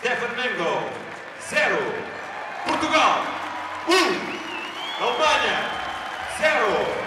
Stefan Mengo, 0. Portugal, 1. Alemanha, 0.